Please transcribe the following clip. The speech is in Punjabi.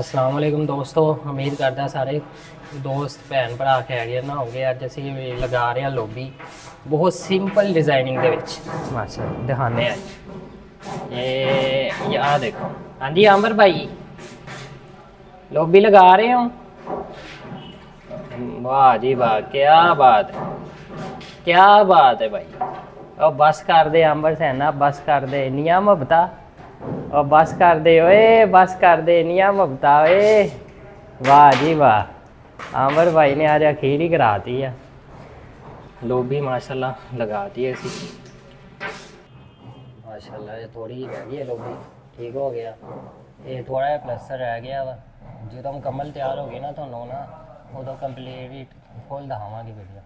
ਅਸਲਾਮ ਵਾਲੇਕੁਮ ਦੋਸਤੋ ਉਮੀਦ ਕਰਦਾ ਸਾਰੇ ਦੋਸਤ ਭੈਣ ਭਰਾ ਖੈਰੀਅਤ ਨਾ ਹੋਗੇ ਅੱਜ ਅਸੀਂ ਲਗਾ ਰਹੇ ਹਾਂ ਲੋਬੀ ਬਹੁਤ ਸਿੰਪਲ ਡਿਜ਼ਾਈਨਿੰਗ ਦੇ ਵਿੱਚ। ਮਾਸ਼ਾ ਦਿਖਾਣੇ ਆ ਇਹ ਆ ਦੇਖੋ। ਹਾਂਜੀ ਅਮਰ ਭਾਈ ਲੋਬੀ ਲਗਾ ਰਹੇ ਹੋ? ਵਾਹ ਜੀ ਵਾਹ ਕੀ ਬਾਤ ਹੈ। ਕੀ ਬਾਤ ਹੈ ਭਾਈ। ਉਹ ਬਸ ਕਰ ਦੇ ਅੰਬਰ ਸੈਨਾ ਬਸ ਕਰ ਦੇ ਨਿਯਮ ਬਤਾ ਉਹ ਬਸ ਕਰ ਦੇ ਓਏ ਬਸ ਕਰ ਦੇ ਨਿਯਮ ਓਏ। ਵਾਹ ਜੀ ਵਾਹ। ਅੰਬਰ ਭਾਈ ਨੇ ਅੱਜ ਅਖੀਰ ਹੀ ਕਰਾਤੀ ਆ। ਲੋਬੀ ਮਾਸ਼ਾਅੱਲਾ ਲਗਾਤੀ ਅਸੀਂ। ਮਾਸ਼ਾਅੱਲਾ, ਇਹ ਥੋੜੀ ਜਿਹੀ ਰਹਿ ਗਈ ਹੈ ਲੋਬੀ ਠੀਕ ਹੋ ਗਿਆ। ਇਹ ਥੋੜਾ ਜਿਹਾ ਪਲਸਟਰ ਰਹਿ ਗਿਆ ਵਾ। ਜਦੋਂ ਮੁਕੰਮਲ ਤਿਆਰ ਹੋ ਗਏ ਨਾ ਤੁਹਾਨੂੰ ਨਾ, ਉਦੋਂ ਕੰਪਲੀਟ ਫੁੱਲ ਦਿਖਾਵਾਂਗੇ ਵੀਡੀਓ